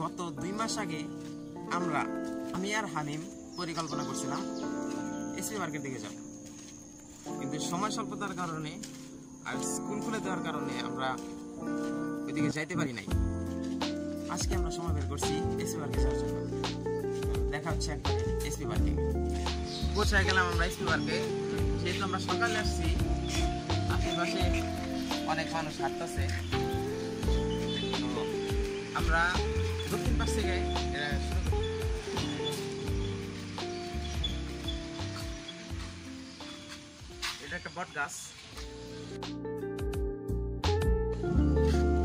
মাস আগে আমরা, আমি আর হালিম পরিকল্পনা করছিলাম এসপি মার্কেট দিকে যাব কিন্তু সময় স্বল্পতার কারণে আর স্কুল খুলে দেওয়ার কারণে আমরা ওইদিকে যাইতে পারি নাই। আজকে আমরা সময় বের করছি এসপি পার্কে যাওয়ার জন্য। দেখা হচ্ছে একবার এসপি পার্কে পৌঁছায় গেলাম আমরা এসপি পার্কে যেহেতু আমরা সকালে আসছি, আশেপাশে অনেক মানুষ হাঁটতেছে। আমরা এটা একটা বট গাছ।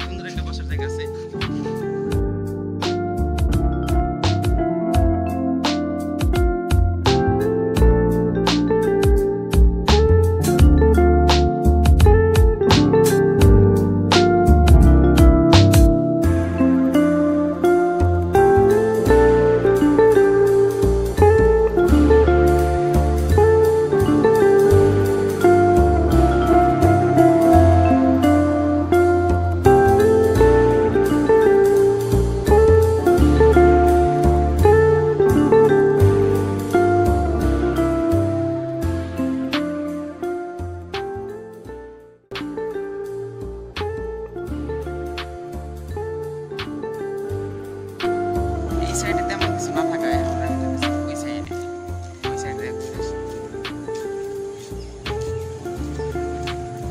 সুন্দর একটা বসার জায়গা আছে। সাইডে তেমন কিছু না ভেবেছি ওই সাইডে ওই সাইডে।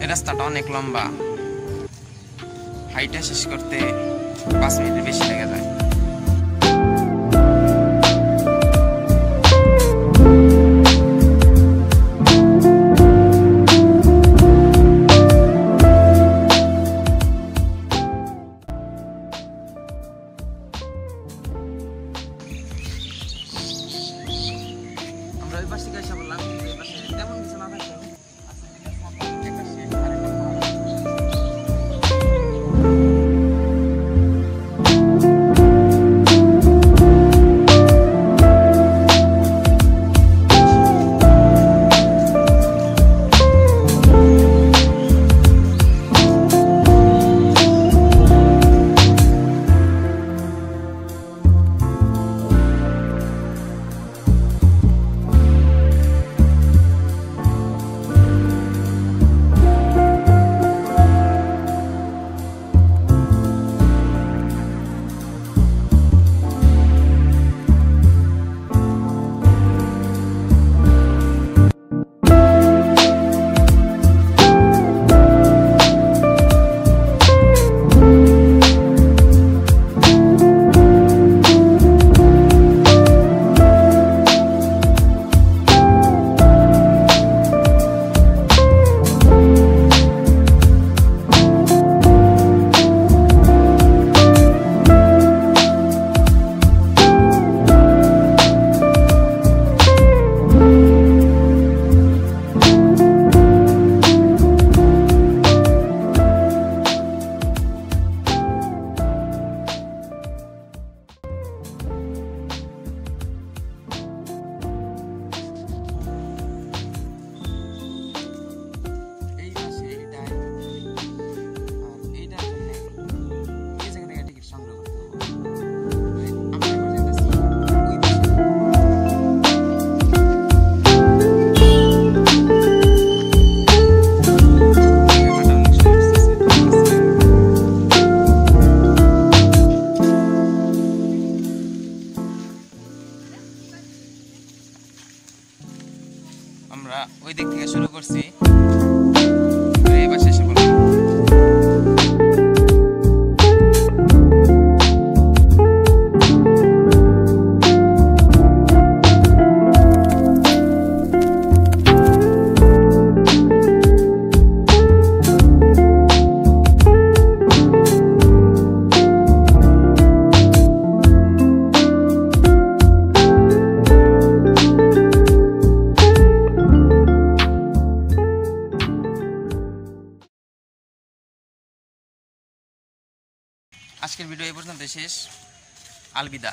এই রাস্তাটা অনেক লম্বা। হাইটা শেষ করতে পাঁচ মিনিটের বেশি লেগে যায়। আমরা ওই পাশ থেকে এসে বললাম কিন্তু পাশে তেমন কিছু না থাকলেও ওই দিক থেকে শুরু করছি। এই পাশে আজকের ভিডিও এই পর্যন্ত শেষ। আলবিদা।